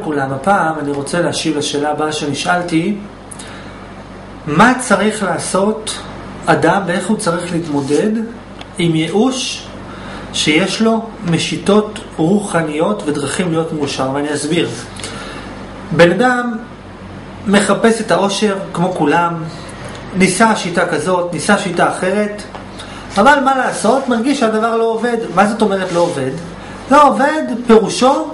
לכולם, הפעם אני רוצה להשיב לשאלה הבאה שנשאלתי מה צריך לעשות אדם ואיך הוא צריך להתמודד עם ייאוש שיש לו משיטות רוחניות ודרכים להיות מאושר? ואני אסביר. בן אדם מחפש את האושר כמו כולם ניסה שיטה כזאת, ניסה שיטה אחרת אבל מה לעשות, מרגיש שהדבר לא עובד. מה זאת אומרת לא עובד? לא עובד פירושו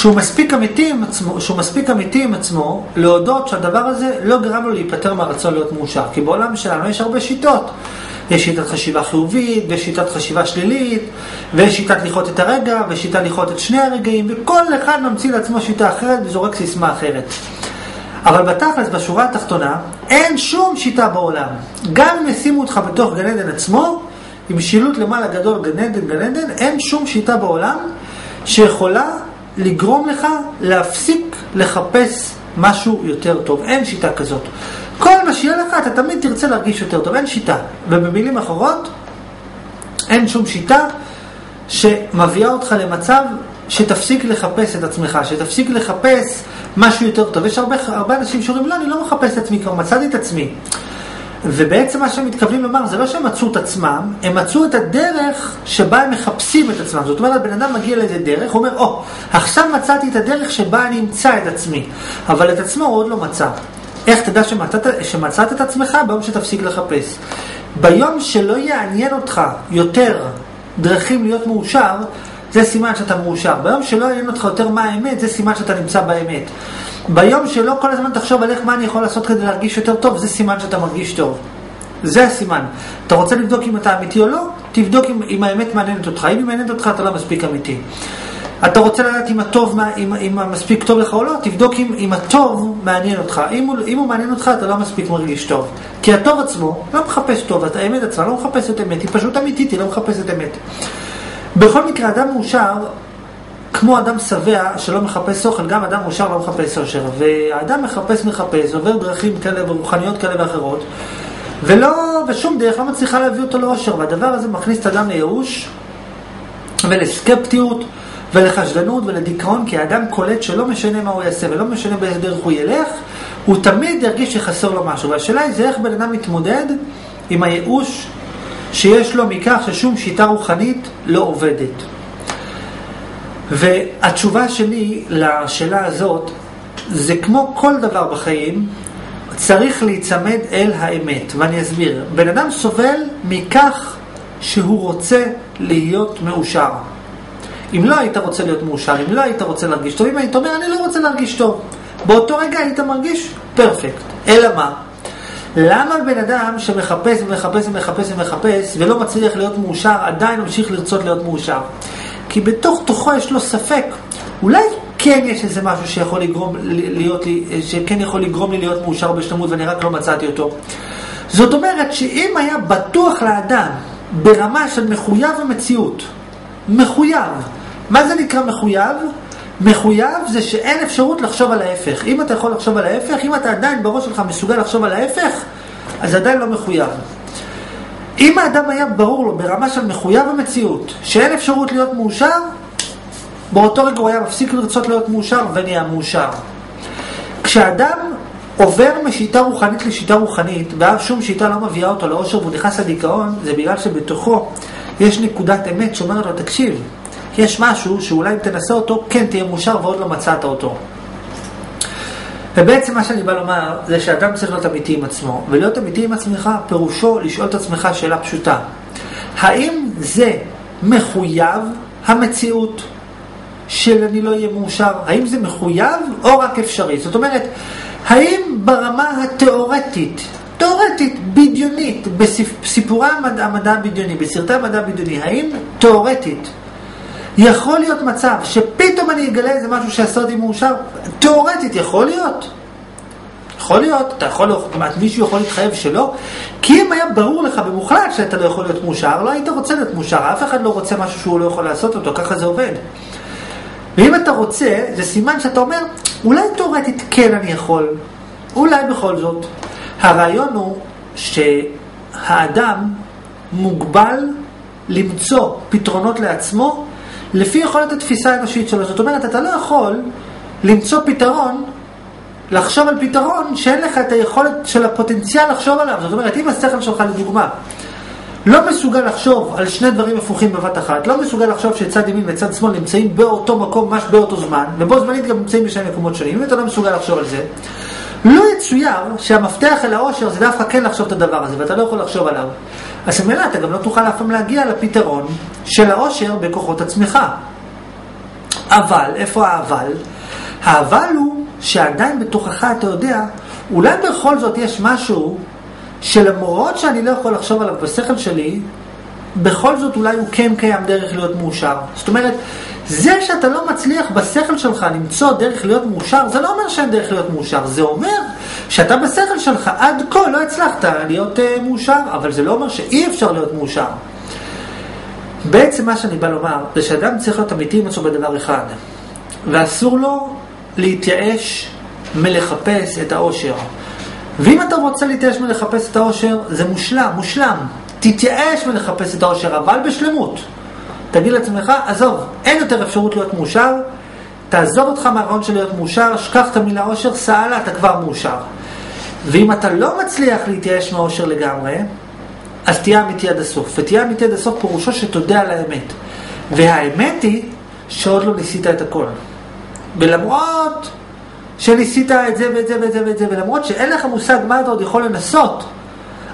שהוא מספיק אמיתי עם עצמו, שהוא מספיק אמיתי עם עצמו להודות שהדבר הזה לא גרם לו להיפטר מהרצון להיות מאושר. כי בעולם שלנו יש הרבה שיטות. יש שיטת חשיבה חיובית, ויש שיטת חשיבה שלילית, ויש שיטת לכרות את הרגע, ויש שיטת לכרות את שני הרגעים, וכל אחד ממציא לעצמו שיטה אחרת וזורק סיסמה אחרת. אבל בתכלס, בשורה התחתונה, אין שום שיטה בעולם. גם אם ישימו אותך בתוך גן עדן עצמו, עם שילוט למעלה גדול גן עדן, גן עדן, אין שום שיטה בעולם שיכולה לגרום לך להפסיק לחפש משהו יותר טוב. אין שיטה כזאת. כל מה שיהיה לך, אתה תמיד תרצה להרגיש יותר טוב. אין שיטה. ובמילים אחרות, אין שום שיטה שמביאה אותך למצב שתפסיק לחפש את עצמך, שתפסיק לחפש משהו יותר טוב. יש הרבה, הרבה אנשים שאומרים, לא, אני לא מחפש את עצמי, כבר מצאתי את עצמי. ובעצם מה שהם מתכוונים לומר זה לא שהם מצאו את עצמם, הם מצאו את הדרך שבה הם מחפשים את עצמם. זאת אומרת, בן אדם מגיע לאיזה דרך, הוא אומר, או, oh, עכשיו מצאתי את הדרך שבה אני אמצא את עצמי, אבל את עצמו הוא עוד לא מצא. איך תדע שמצאת, שמצאת את עצמך? ביום שתפסיק לחפש. ביום שלא יעניין אותך יותר דרכים להיות מאושר, זה סימן שאתה מאושר. ביום שלא יעניין אותך יותר מה האמת, זה סימן שאתה נמצא באמת. ביום שלא כל הזמן תחשוב על איך מה אני יכול לעשות כדי להרגיש יותר טוב, זה סימן שאתה מרגיש טוב. זה הסימן. אתה רוצה לבדוק אם אתה אמיתי או לא? תבדוק אם, אם האמת מעניינת אותך. אם היא מעניינת אותך, אתה לא מספיק אמיתי. אתה רוצה לדעת אם הטוב, אם, אם מספיק טוב לך או לא? תבדוק אם, אם הטוב מעניין אותך. אם הוא, אם הוא מעניין אותך, אתה לא מספיק מרגיש טוב. כי הטוב עצמו לא מחפש טוב, את האמת עצמה לא מחפשת אמת, היא פשוט אמיתית, היא לא מחפשת אמת. בכל מקרה, אדם מאושר כמו אדם שבע שלא מחפש אוכל, גם אדם מאושר לא מחפש אושר. והאדם מחפש מחפש, עובר דרכים כאלה ורוחניות כאלה ואחרות, ולא, ושום דרך לא מצליחה להביא אותו לאושר. והדבר הזה מכניס את האדם לייאוש ולסקפטיות ולחשדנות ולדיכאון, כי האדם קולט שלא משנה מה הוא יעשה ולא משנה באיזה דרך הוא ילך, הוא תמיד ירגיש שחסר לו משהו. והשאלה היא זה איך בן אדם מתמודד עם הייאוש שיש לו מכך ששום שיטה רוחנית לא עובדת. והתשובה שלי לשאלה הזאת, זה כמו כל דבר בחיים, צריך להיצמד אל האמת, ואני אסביר. בן אדם סובל מכך שהוא רוצה להיות מאושר. אם לא היית רוצה להיות מאושר, אם לא היית רוצה להרגיש טוב, אם היית אומר, אני לא רוצה להרגיש טוב, באותו רגע היית מרגיש פרפקט. אלא מה? למה בן אדם שמחפש ומחפש ומחפש ומחפש ולא מצליח להיות מאושר, עדיין ממשיך לרצות להיות מאושר? כי בתוך תוכו יש לו ספק. אולי כן יש איזה משהו שיכול לגרום להיות לי, שכן יכול לגרום לי להיות מאושר בשלמות ואני רק לא מצאתי אותו. זאת אומרת שאם היה בטוח לאדם ברמה של מחויב המציאות, מחויב, מה זה נקרא מחויב? מחויב זה שאין אפשרות לחשוב על ההפך. אם אתה יכול לחשוב על ההפך, אם אתה עדיין בראש שלך מסוגל לחשוב על ההפך, אז עדיין לא מחויב. אם האדם היה ברור לו ברמה של מחויב המציאות שאין אפשרות להיות מאושר, באותו רגע הוא היה מפסיק לרצות להיות מאושר ונהיה מאושר. כשאדם עובר משיטה רוחנית לשיטה רוחנית, ואף שום שיטה לא מביאה אותו לאושר והוא נכנס לדיכאון, זה בגלל שבתוכו יש נקודת אמת שאומרת לו, תקשיב, יש משהו שאולי אם תנסה אותו, כן תהיה מאושר ועוד לא מצאת אותו. ובעצם מה שאני בא לומר זה שאדם צריך להיות אמיתי עם עצמו, ולהיות אמיתי עם עצמך פירושו לשאול את עצמך שאלה פשוטה. האם זה מחויב המציאות של אני לא אהיה מאושר? האם זה מחויב או רק אפשרי? זאת אומרת, האם ברמה התיאורטית, תיאורטית, בדיונית, בסיפורי המדע, המדע הבדיוני, בסרטי המדע הבדיוני, האם תיאורטית יכול להיות מצב שפתאום אני אגלה איזה משהו שעשה אותי מאושר? תיאורטית, יכול להיות. יכול להיות, אתה יכול, מישהו יכול להתחייב שלא? כי אם היה ברור לך במוחלט שאתה לא יכול להיות מאושר, לא היית רוצה להיות מאושר, אף אחד לא רוצה משהו שהוא לא יכול לעשות אותו, ככה זה עובד. ואם אתה רוצה, זה סימן שאתה אומר, אולי תיאורטית כן אני יכול, אולי בכל זאת. הרעיון הוא שהאדם מוגבל למצוא פתרונות לעצמו לפי יכולת התפיסה האנושית שלו. זאת אומרת, אתה לא יכול למצוא פתרון, לחשוב על פתרון שאין לך את היכולת של הפוטנציאל לחשוב עליו. זאת אומרת, אם השכל שלך לדוגמה לא מסוגל לחשוב על שני דברים הפוכים בבת אחת, לא מסוגל לחשוב שצד ימין וצד שמאל נמצאים באותו מקום, ממש באותו זמן, ובו זמנית גם נמצאים בשני מקומות שונים, אם אתה לא מסוגל לחשוב על זה, לא יצויר שהמפתח אל העושר זה דווקא כן לחשוב את הדבר הזה, ואתה לא יכול לחשוב עליו. אז ממילא אתה גם לא תוכל אף פעם להגיע לפתרון של העושר בכוחות עצמך. אבל, איפה האבל? האבל הוא שעדיין בתוכך אתה יודע, אולי בכל זאת יש משהו שלמרות שאני לא יכול לחשוב עליו בשכל שלי, בכל זאת אולי הוא כן קיים דרך להיות מאושר. זאת אומרת, זה שאתה לא מצליח בשכל שלך למצוא דרך להיות מאושר, זה לא אומר שאין דרך להיות מאושר, זה אומר שאתה בשכל שלך עד כה לא הצלחת להיות uh, מאושר, אבל זה לא אומר שאי אפשר להיות מאושר. בעצם מה שאני בא לומר, זה שאדם צריך להיות אמיתי עם עצמו בדבר אחד, ואסור לו להתייאש מלחפש את האושר. ואם אתה רוצה להתייאש מלחפש את האושר, זה מושלם, מושלם. תתייאש מלחפש את האושר, אבל בשלמות. תגיד לעצמך, עזוב, אין יותר אפשרות להיות מאושר, תעזוב אותך מהרעיון של להיות מאושר, שכח את המילה אושר, סע אתה כבר מאושר. ואם אתה לא מצליח להתייאש מהאושר לגמרי, אז תהיה אמיתי עד הסוף. ותהיה אמיתי עד הסוף פירושו שתודה על האמת. והאמת היא שעוד לא ניסית את הכל. ולמרות שניסית את זה ואת זה ואת זה ואת זה, ולמרות שאין לך מושג מה אתה עוד יכול לנסות,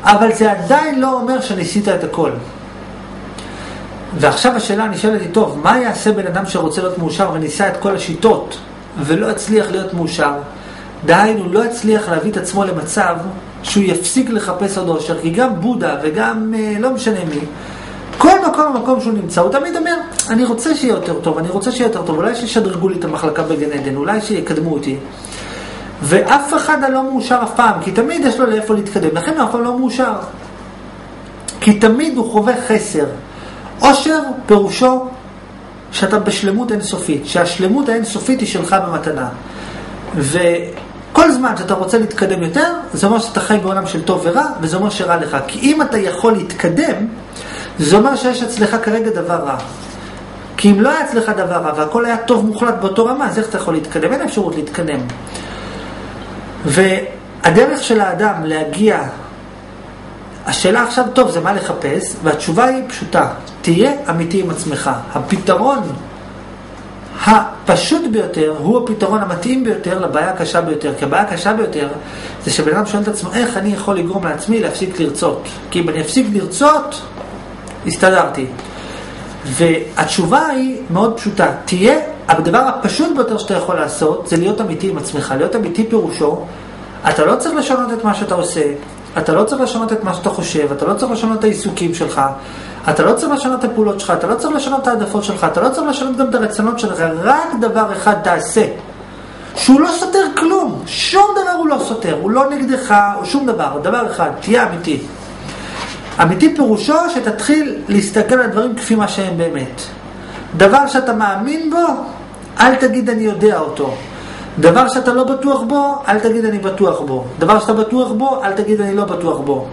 אבל זה עדיין לא אומר שניסית את הכל. ועכשיו השאלה נשאלת היא, טוב, מה יעשה בן אדם שרוצה להיות מאושר וניסה את כל השיטות ולא הצליח להיות מאושר? דהיינו, לא הצליח להביא את עצמו למצב שהוא יפסיק לחפש עוד אושר, כי גם בודה וגם אה, לא משנה מי, כל מקום במקום שהוא נמצא, הוא תמיד אומר, אני רוצה שיהיה יותר טוב, אני רוצה שיהיה יותר טוב, אולי שישדרגו לי את המחלקה בגן עדן, אולי שיקדמו אותי. ואף אחד לא מאושר אף פעם, כי תמיד יש לו לאיפה להתקדם, לכן הוא אף פעם לא מאושר. כי תמיד הוא חווה חסר. עושר פירושו שאתה בשלמות אינסופית, שהשלמות האינסופית היא שלך במתנה. וכל זמן שאתה רוצה להתקדם יותר, זה אומר שאתה חי בעולם של טוב ורע, וזה אומר שרע לך. כי אם אתה יכול להתקדם, זה אומר שיש אצלך כרגע דבר רע. כי אם לא היה אצלך דבר רע והכל היה טוב מוחלט באותו רמה, אז איך אתה יכול להתקדם? אין אפשרות להתקדם. והדרך של האדם להגיע, השאלה עכשיו, טוב, זה מה לחפש, והתשובה היא פשוטה, תהיה אמיתי עם עצמך. הפתרון הפשוט ביותר הוא הפתרון המתאים ביותר לבעיה הקשה ביותר. כי הבעיה הקשה ביותר זה שבן אדם שואל את עצמו, איך אני יכול לגרום לעצמי להפסיק לרצות? כי אם אני אפסיק לרצות, הסתדרתי. והתשובה היא מאוד פשוטה, תהיה, הדבר הפשוט ביותר שאתה יכול לעשות זה להיות אמיתי עם עצמך. להיות אמיתי פירושו, אתה לא צריך לשנות את מה שאתה עושה, אתה לא צריך לשנות את מה שאתה חושב, אתה לא צריך לשנות את העיסוקים שלך, אתה לא צריך לשנות את הפעולות שלך, אתה לא צריך לשנות את העדפות שלך, אתה לא צריך לשנות גם את הרצונות שלך, רק דבר אחד תעשה, שהוא לא סותר כלום, שום דבר הוא לא סותר, הוא לא נגדך, או שום דבר, דבר אחד, תהיה אמיתי. אמיתי פירושו שתתחיל להסתכל על הדברים כפי מה שהם באמת. דבר שאתה מאמין בו, אל תגיד אני יודע אותו. דבר שאתה לא בטוח בו, אל תגיד אני בטוח בו. דבר שאתה בטוח בו, אל תגיד אני לא בטוח בו.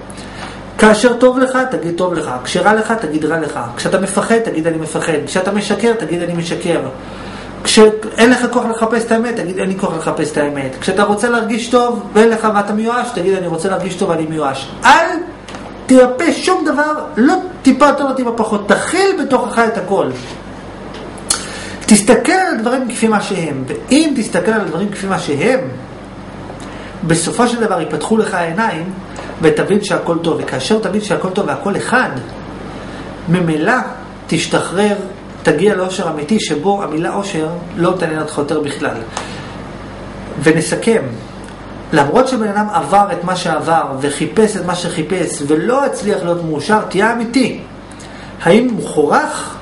כאשר טוב לך, תגיד טוב לך. כשרע לך, תגיד רע לך. כשאתה מפחד, תגיד אני מפחד. כשאתה משקר, תגיד אני משקר. כשאין לך כוח לחפש את האמת, תגיד אין לי כוח לחפש את האמת. כשאתה רוצה להרגיש טוב ואין לך ואתה מיואש, תגיד אני רוצה להרגיש טוב ואני מיואש. אל תייפה שום דבר, לא טיפה יותר, לא טיפה פחות. תכיל בתוכך את הכל. תסתכל על הדברים כפי מה שהם, ואם תסתכל על הדברים כפי מה שהם, בסופו של דבר ייפתחו לך העיניים ותבין שהכל טוב. וכאשר תבין שהכל טוב והכל אחד, ממילא תשתחרר, תגיע לאושר אמיתי שבו המילה אושר לא תעניין אותך יותר בכלל. ונסכם, למרות שבן אדם עבר את מה שעבר וחיפש את מה שחיפש ולא הצליח להיות מאושר, תהיה אמיתי. האם מוכרח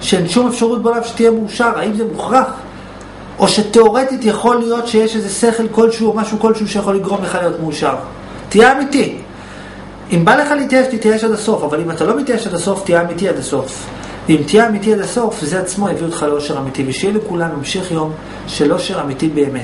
שאין שום אפשרות בעולם שתהיה מאושר? האם זה מוכרח? או שתאורטית יכול להיות שיש איזה שכל כלשהו או משהו כלשהו שיכול לגרום לך להיות מאושר? תהיה אמיתי. אם בא לך להתייאש, תתייאש עד הסוף, אבל אם אתה לא מתייאש עד הסוף, תהיה אמיתי עד הסוף. ואם תהיה אמיתי עד הסוף, זה עצמו יביא אותך לאושר אמיתי, ושיהיה לכולם המשך יום של אושר אמיתי באמת.